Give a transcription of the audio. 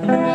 Mm-hmm.